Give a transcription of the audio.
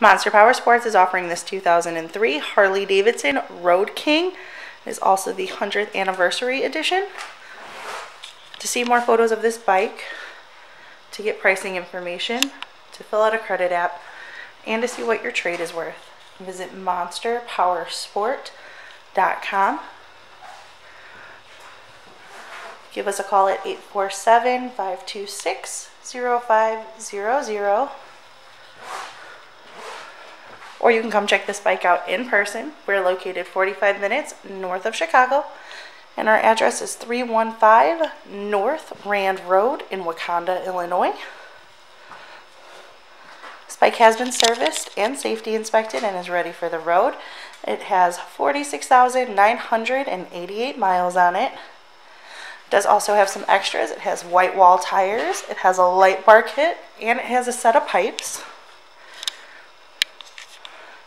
Monster Power Sports is offering this 2003 Harley Davidson Road King. It is also the 100th anniversary edition. To see more photos of this bike, to get pricing information, to fill out a credit app, and to see what your trade is worth, visit monsterpowersport.com. Give us a call at 847 526 0500 or you can come check this bike out in person. We're located 45 minutes north of Chicago, and our address is 315 North Rand Road in Wauconda, Illinois. This bike has been serviced and safety inspected and is ready for the road. It has 46,988 miles on it. It does also have some extras. It has white wall tires, it has a light bar kit, and it has a set of pipes.